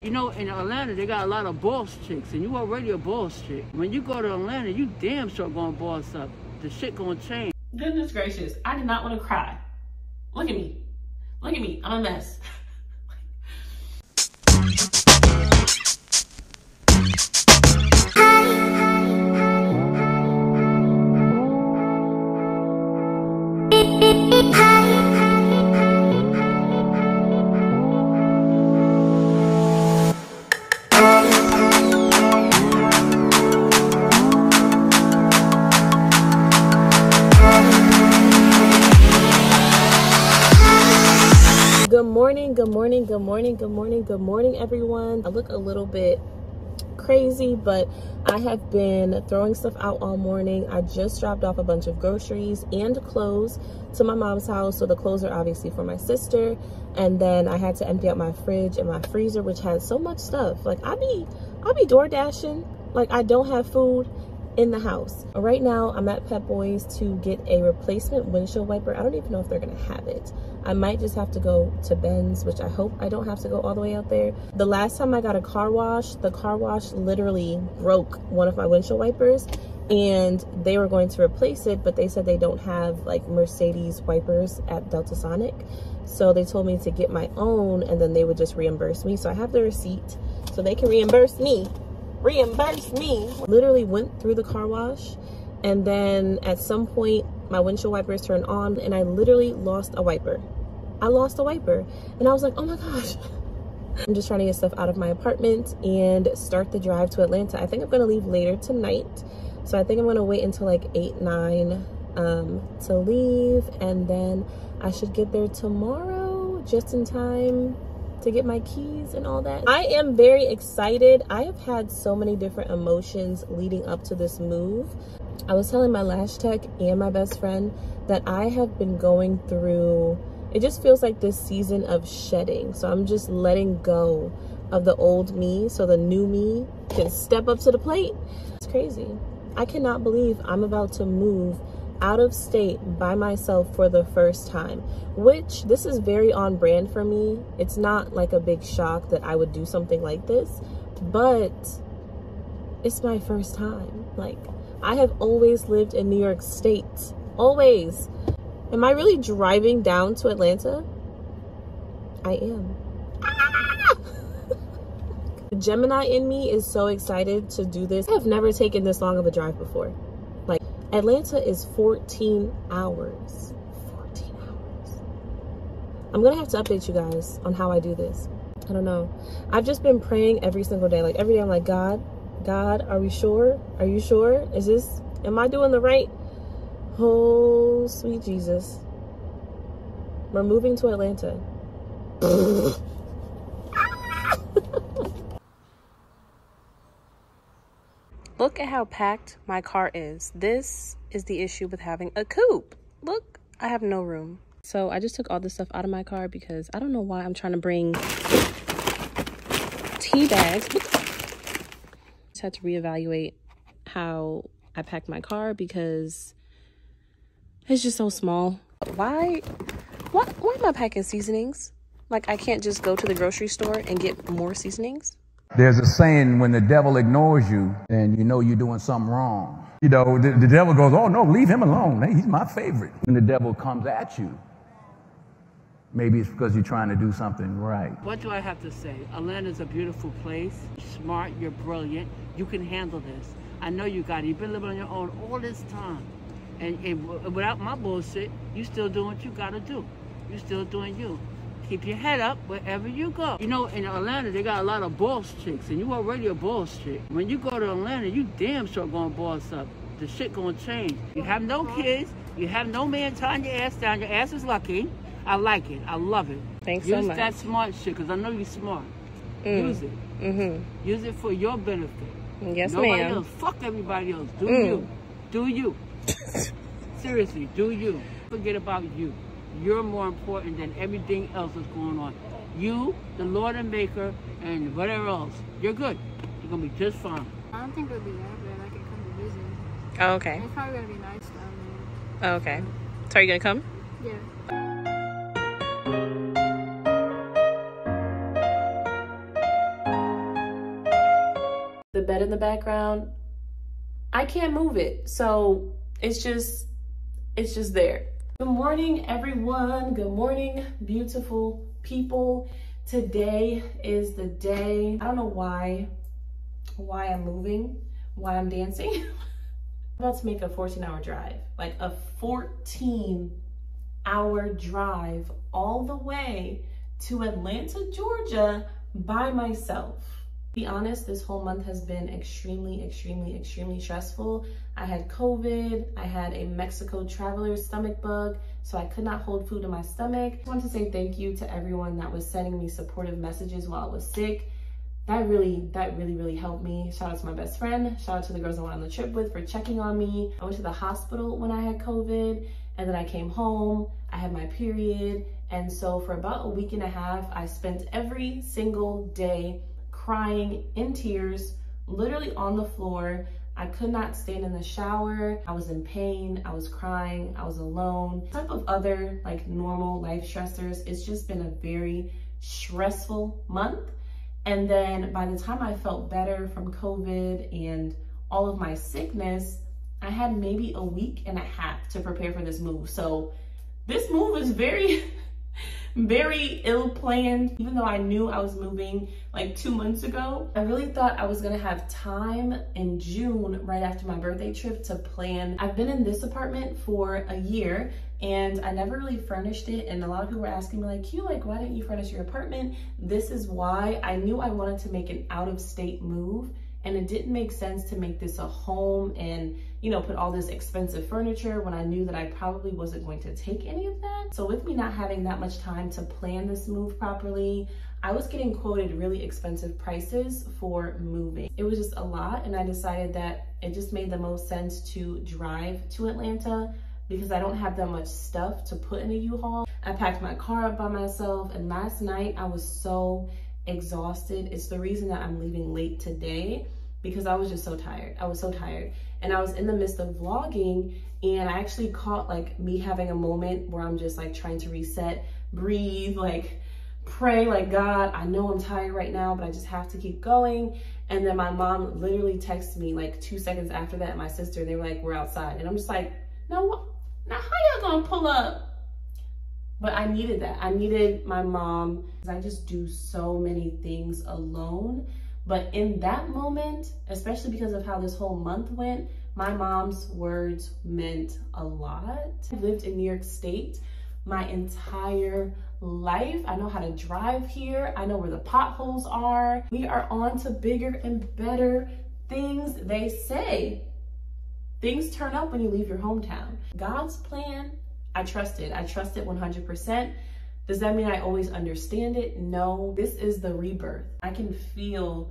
You know, in Atlanta, they got a lot of boss chicks, and you already a boss chick. When you go to Atlanta, you damn sure gonna boss up. The shit gonna change. Goodness gracious, I did not want to cry. Look at me. Look at me. I'm a mess. good morning, good morning, good morning, good morning, everyone. I look a little bit crazy, but I have been throwing stuff out all morning. I just dropped off a bunch of groceries and clothes to my mom's house. So the clothes are obviously for my sister. And then I had to empty out my fridge and my freezer, which has so much stuff. Like I be, I be door dashing. Like I don't have food in the house. Right now, I'm at Pep Boys to get a replacement windshield wiper. I don't even know if they're gonna have it. I might just have to go to Ben's, which I hope I don't have to go all the way out there. The last time I got a car wash, the car wash literally broke one of my windshield wipers and they were going to replace it, but they said they don't have like Mercedes wipers at Delta Sonic. So they told me to get my own and then they would just reimburse me. So I have the receipt so they can reimburse me reimburse me. Literally went through the car wash and then at some point my windshield wipers turned on and I literally lost a wiper. I lost a wiper and I was like, oh my gosh. I'm just trying to get stuff out of my apartment and start the drive to Atlanta. I think I'm gonna leave later tonight. So I think I'm gonna wait until like eight, nine um, to leave and then I should get there tomorrow just in time to get my keys and all that. I am very excited. I have had so many different emotions leading up to this move. I was telling my lash tech and my best friend that I have been going through, it just feels like this season of shedding. So I'm just letting go of the old me so the new me can step up to the plate. It's crazy. I cannot believe I'm about to move out of state by myself for the first time, which this is very on brand for me. It's not like a big shock that I would do something like this, but it's my first time. Like, I have always lived in New York State. Always. Am I really driving down to Atlanta? I am. Gemini in me is so excited to do this. I have never taken this long of a drive before. Atlanta is 14 hours. 14 hours. I'm gonna have to update you guys on how I do this. I don't know. I've just been praying every single day. Like every day I'm like, God, God, are we sure? Are you sure? Is this, am I doing the right? Oh, sweet Jesus. We're moving to Atlanta. Look at how packed my car is. This is the issue with having a coupe. Look, I have no room. So I just took all this stuff out of my car because I don't know why I'm trying to bring tea bags. Just had to reevaluate how I packed my car because it's just so small. Why, why, why am I packing seasonings? Like I can't just go to the grocery store and get more seasonings? There's a saying when the devil ignores you, then you know you're doing something wrong. You know, the, the devil goes, Oh, no, leave him alone. He's my favorite. When the devil comes at you, maybe it's because you're trying to do something right. What do I have to say? Atlanta's a beautiful place. You're smart, you're brilliant. You can handle this. I know you got it. You've been living on your own all this time. And, and without my bullshit, you still doing what you gotta do. You're still doing you. Keep your head up wherever you go. You know, in Atlanta, they got a lot of boss chicks, and you already a boss chick. When you go to Atlanta, you damn sure gonna boss up. The shit gonna change. You have no kids. You have no man tying your ass down. Your ass is lucky. I like it. I love it. Thanks Use so much. Use that smart shit, because I know you're smart. Use it. Mm-hmm. Use it for your benefit. Yes, Nobody ma'am. else. Fuck everybody else. Do Mm. you. Do you. Seriously, do you. Forget about you. You're more important than everything else that's going on. You, the Lord and Maker, and whatever else. You're good. You're gonna be just fine. I don't think it'll be that bad. I can come to visit. Oh, okay. It's probably gonna be nice down Oh, okay. So are you gonna come? Yeah. The bed in the background, I can't move it. So it's just, it's just there. Good morning, everyone. Good morning, beautiful people. Today is the day, I don't know why, why I'm moving, why I'm dancing. I'm about to make a 14 hour drive, like a 14 hour drive all the way to Atlanta, Georgia by myself. Be honest, this whole month has been extremely, extremely, extremely stressful. I had COVID, I had a Mexico traveler stomach bug, so I could not hold food in my stomach. I want to say thank you to everyone that was sending me supportive messages while I was sick. That really, that really, really helped me. Shout out to my best friend. Shout out to the girls I went on the trip with for checking on me. I went to the hospital when I had COVID and then I came home. I had my period and so for about a week and a half, I spent every single day crying in tears, literally on the floor. I could not stand in the shower. I was in pain. I was crying. I was alone. Type of other like normal life stressors. It's just been a very stressful month. And then by the time I felt better from COVID and all of my sickness, I had maybe a week and a half to prepare for this move. So this move is very very ill planned. Even though I knew I was moving like two months ago, I really thought I was gonna have time in June right after my birthday trip to plan. I've been in this apartment for a year and I never really furnished it. And a lot of people were asking me like, you like, why didn't you furnish your apartment? This is why I knew I wanted to make an out of state move and it didn't make sense to make this a home and you know put all this expensive furniture when I knew that I probably wasn't going to take any of that. So with me not having that much time to plan this move properly, I was getting quoted really expensive prices for moving. It was just a lot and I decided that it just made the most sense to drive to Atlanta because I don't have that much stuff to put in a U-Haul. I packed my car up by myself and last night I was so exhausted. It's the reason that I'm leaving late today because I was just so tired. I was so tired. And I was in the midst of vlogging and I actually caught like me having a moment where I'm just like trying to reset, breathe, like pray like God, I know I'm tired right now, but I just have to keep going. And then my mom literally texted me like two seconds after that, my sister, they were like, we're outside. And I'm just like, no, now how y'all gonna pull up but I needed that. I needed my mom because I just do so many things alone. But in that moment, especially because of how this whole month went, my mom's words meant a lot. I've lived in New York State my entire life. I know how to drive here. I know where the potholes are. We are on to bigger and better things, they say. Things turn up when you leave your hometown. God's plan I trust it. I trust it 100%. Does that mean I always understand it? No. This is the rebirth. I can feel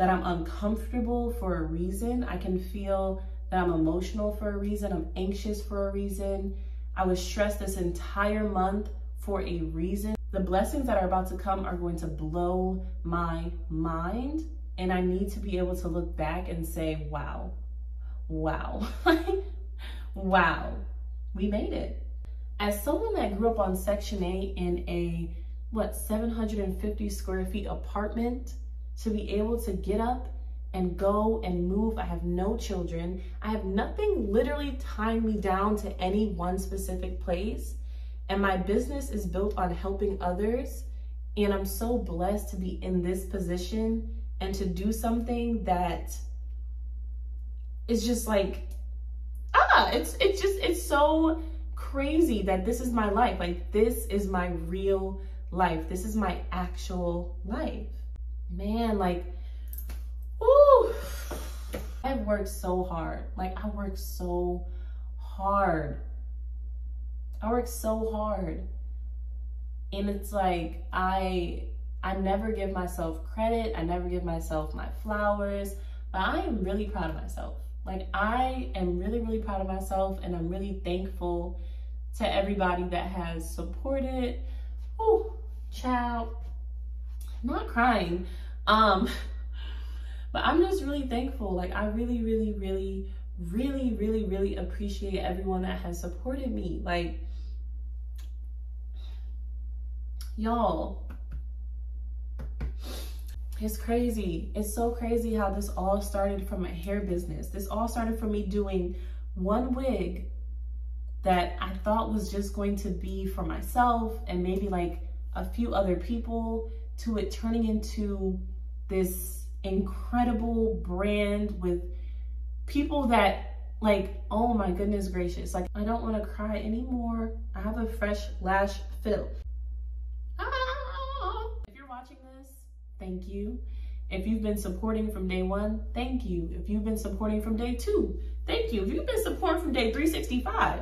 that I'm uncomfortable for a reason. I can feel that I'm emotional for a reason. I'm anxious for a reason. I was stressed this entire month for a reason. The blessings that are about to come are going to blow my mind. And I need to be able to look back and say, wow, wow, wow we made it. As someone that grew up on Section 8 in a, what, 750 square feet apartment, to be able to get up and go and move. I have no children. I have nothing literally tying me down to any one specific place. And my business is built on helping others. And I'm so blessed to be in this position and to do something that is just like ah, it's it's just it's so crazy that this is my life. Like this is my real life. This is my actual life. Man, like, ooh, I've worked so hard. Like I worked so hard. I worked so hard. And it's like I I never give myself credit. I never give myself my flowers. But I am really proud of myself. Like I am really, really proud of myself and I'm really thankful to everybody that has supported. Oh, child, not crying. Um, but I'm just really thankful. Like I really, really, really, really, really, really appreciate everyone that has supported me. Like, y'all, it's crazy. It's so crazy how this all started from a hair business. This all started from me doing one wig that I thought was just going to be for myself and maybe like a few other people to it turning into this incredible brand with people that like, oh my goodness gracious. Like, I don't want to cry anymore. I have a fresh lash fill. Ah! If you're watching this, thank you. If you've been supporting from day one, thank you. If you've been supporting from day two, thank you. If you've been supporting from day 365,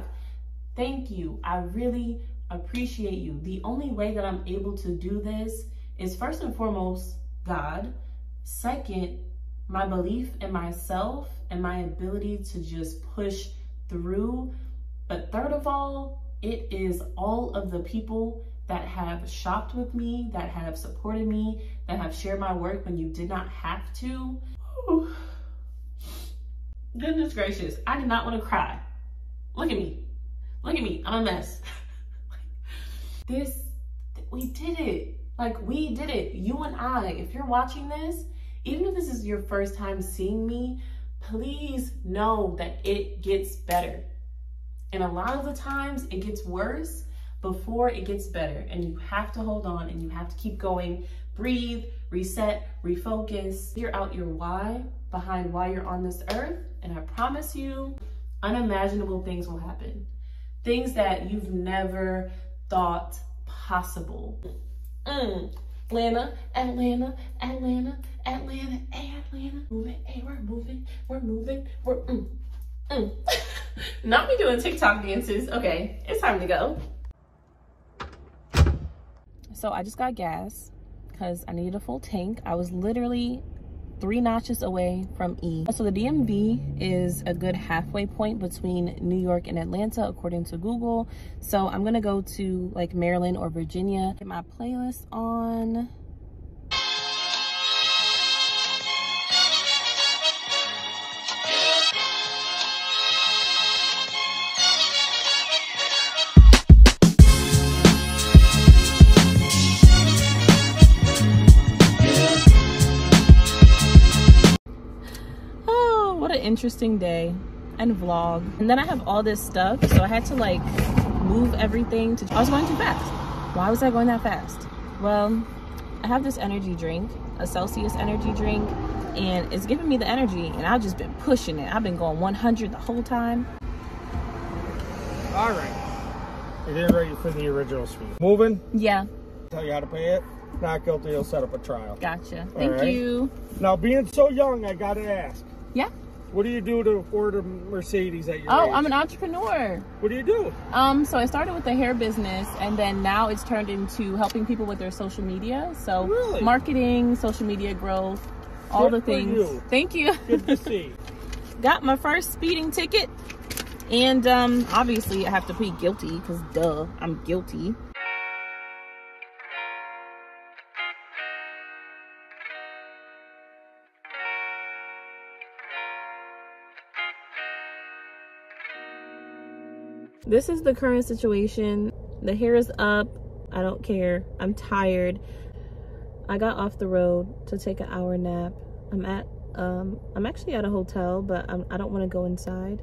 thank you. I really appreciate you. The only way that I'm able to do this is first and foremost, God. Second, my belief in myself and my ability to just push through. But third of all, it is all of the people that have shopped with me, that have supported me, that have shared my work when you did not have to. Goodness gracious, I did not want to cry. Look at me. Look at me. I'm a mess. this, we did it. Like, we did it. You and I, if you're watching this, even if this is your first time seeing me, please know that it gets better. And a lot of the times it gets worse before it gets better. And you have to hold on and you have to keep going. Breathe, reset, refocus. Figure out your why behind why you're on this earth. And I promise you, unimaginable things will happen. Things that you've never thought possible. Mm. Atlanta, Atlanta, Atlanta, Atlanta, Atlanta. Moving, hey, we're moving, we're moving, we're mm, mm. Not me doing TikTok dances. Okay, it's time to go. So I just got gas because I needed a full tank. I was literally three notches away from E. So the DMV is a good halfway point between New York and Atlanta, according to Google. So I'm gonna go to like Maryland or Virginia, get my playlist on. Interesting day and vlog. And then I have all this stuff, so I had to like move everything to, I was going too fast. Why was I going that fast? Well, I have this energy drink, a Celsius energy drink, and it's giving me the energy and I've just been pushing it. I've been going 100 the whole time. All right. You're getting ready for the original speed. Moving? Yeah. Tell you how to pay it. Not guilty, you'll set up a trial. Gotcha. Thank right. you. Now, being so young, I gotta ask. What do you do to afford a Mercedes at your Oh, age? I'm an entrepreneur. What do you do? Um, so I started with the hair business and then now it's turned into helping people with their social media. So really? marketing, social media growth, all Good the things. You. Thank you. Good to see. Got my first speeding ticket. And um, obviously I have to plead guilty because duh, I'm guilty. This is the current situation. The hair is up. I don't care. I'm tired. I got off the road to take an hour nap. I'm at um I'm actually at a hotel, but I'm, I don't want to go inside.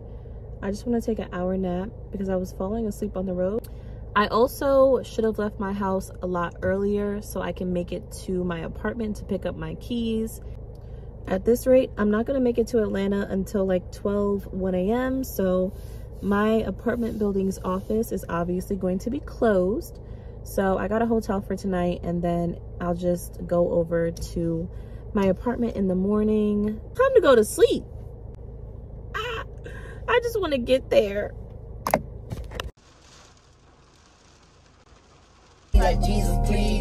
I just want to take an hour nap because I was falling asleep on the road. I also should have left my house a lot earlier so I can make it to my apartment to pick up my keys. At this rate, I'm not going to make it to Atlanta until like 12, 1 a.m. So my apartment building's office is obviously going to be closed. So I got a hotel for tonight and then I'll just go over to my apartment in the morning. Time to go to sleep. Ah, I just want to get there. Like Jesus, please.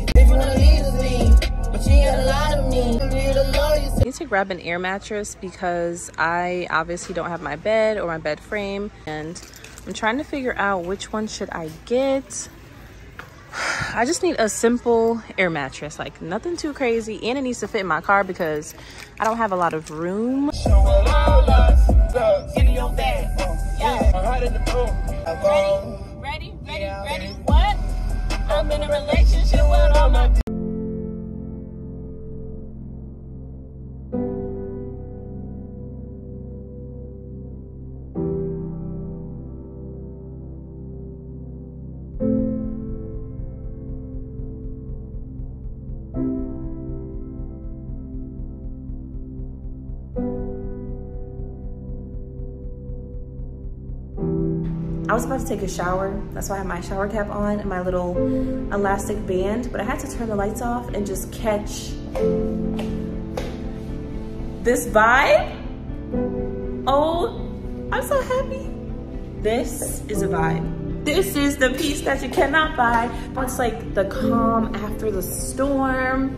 Need to grab an air mattress because I obviously don't have my bed or my bed frame and I'm trying to figure out which one should I get. I just need a simple air mattress, like nothing too crazy, and it needs to fit in my car because I don't have a lot of room. Ready, ready, ready, what? I'm in a relationship I was about to take a shower. That's why I have my shower cap on and my little elastic band, but I had to turn the lights off and just catch this vibe. Oh, I'm so happy. This is a vibe. This is the peace that you cannot buy. It's like the calm after the storm.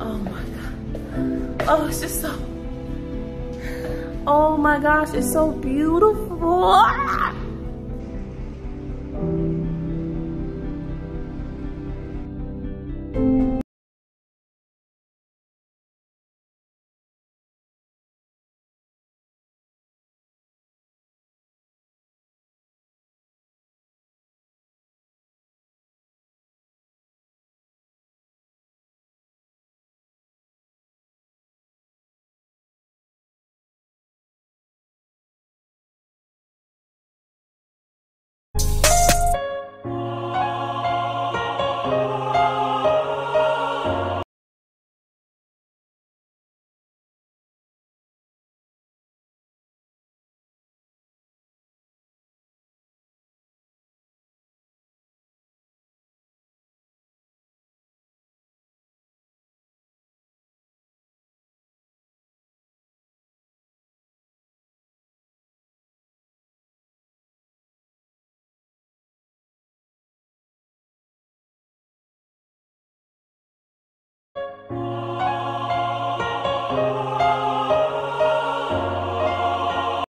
Oh my God. Oh, it's just so, oh my gosh, it's so beautiful. Ah!